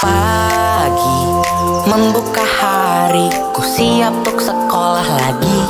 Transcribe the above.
pagi Membuka hariku siap untuk sekolah lagi.